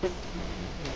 fifth